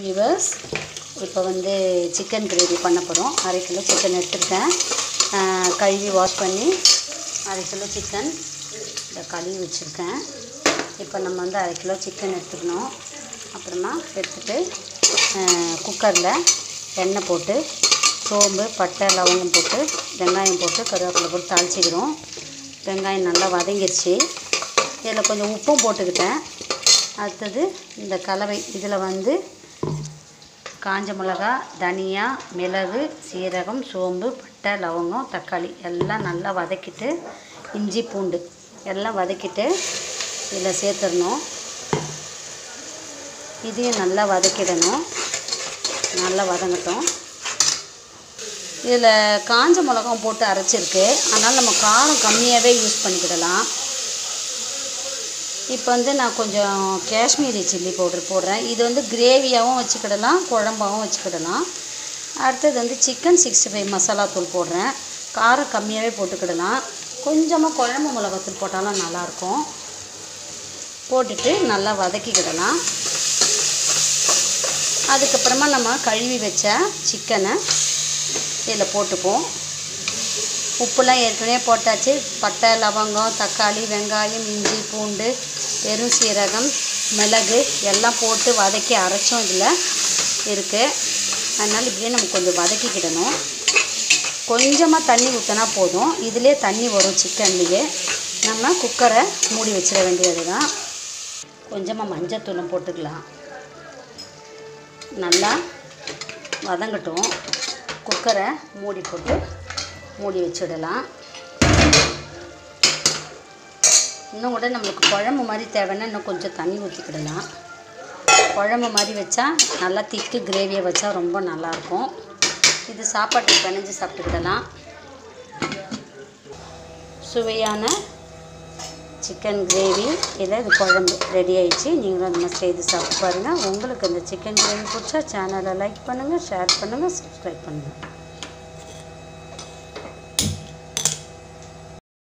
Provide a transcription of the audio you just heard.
Viewers இப்போ வந்து chicken gravy பண்ண போகிறோம் அரை கிலோ சிக்கன் எடுத்துருக்கேன். கழுவி வாஷ் பண்ணி அரை கிலோ சிக்கன் இந்த கழுவி வச்சுருக்கேன். இப்போ நம்ம வந்து அரை கிலோ சிக்கன் எடுத்துக்கணும். அப்புறமா எடுத்துட்டு குக்கரில் எண்ணெய் போட்டு சோம்பு பட்டை லவங்கம் போட்டு வெங்காயம் போட்டு கருவேப்பிலை போட்டு தாளிச்சிக்கிறோம். வெங்காயம் நல்லா வதங்கிடுச்சு இதில் கொஞ்சம் உப்பும் போட்டுக்கிட்டேன். அடுத்தது இந்த கலவை. இதில் வந்து காஞ்ச மிளகா தனியா மிளகு சீரகம் சோம்பு பட்டை லவங்கம் தக்காளி எல்லாம் நல்லா வதக்கிட்டு இஞ்சி பூண்டு எல்லாம் வதக்கிட்டு இதில் சேர்த்துடணும். இதையும் நல்லா வதக்கிடணும். நல்லா வதங்கட்டும். இதில் காஞ்ச மிளகாவும் போட்டு அரைச்சிருக்கு. அதனால் நம்ம காரம் கம்மியாகவே யூஸ் பண்ணிக்கிடலாம். இப்போ வந்து நான் கொஞ்சம் காஷ்மீரி சில்லி பவுடர் போடுறேன். இது வந்து கிரேவியாகவும் வச்சுக்கிடலாம் குழம்பாகவும் வச்சுக்கிடலாம். அடுத்தது வந்து சிக்கன் சிக்ஸ்டி ஃபைவ் மசாலா தூள் போடுறேன். காரம் கம்மியாகவே போட்டுக்கிடலாம். கொஞ்சமாக குழம்பு மிளகாத்தூள் போட்டாலும் நல்லாயிருக்கும். போட்டுட்டு நல்லா வதக்கிக்கிடலாம். அதுக்கப்புறமா நம்ம கழுவி வச்ச சிக்கனை இதில் போட்டுப்போம். உப்புலாம் ஏற்கனவே போட்டாச்சு. பட்டை லவங்கம் தக்காளி வெங்காயம் இஞ்சி பூண்டு பெரும் சீரகம் மிளகு எல்லாம் போட்டு வதக்கி அரைச்சும் இதில் இருக்குது அதனால் இப்படியே நம்ம கொஞ்சம் வதக்கிக்கிடணும். கொஞ்சமாக தண்ணி ஊற்றினா போதும். இதிலே தண்ணி வரும் சிக்கன்லேயே. நம்ம குக்கரை மூடி வச்சிட வேண்டியது தான் கொஞ்சமாக மஞ்சத்தூளும் போட்டுக்கலாம். நல்லா வதங்கட்டும். குக்கரை மூடி போட்டு மூடி வச்சுடலாம். இன்னும் கூட நம்மளுக்கு குழம்பு மாதிரி தேவைன்னா இன்னும் கொஞ்சம் தண்ணி ஊற்றிக்கிடலாம் குழம்பு மாதிரி வச்சா நல்லா திக்கு கிரேவியை வச்சா ரொம்ப நல்லாயிருக்கும். இது சாப்பாட்டுக்கு பிணைஞ்சு சாப்பிட்டுக்கிடலாம். சுவையான சிக்கன் கிரேவி இல்லை இது குழம்பு ரெடி ஆயிடுச்சு. நீங்களும் அந்த மாதிரி செய்து சாப்பிட்டு பாருங்கள் உங்களுக்கு இந்த சிக்கன் கிரேவி பிடிச்சா சேனலை லைக் பண்ணுங்கள் ஷேர் பண்ணுங்கள் சப்ஸ்கிரைப் பண்ணுங்கள்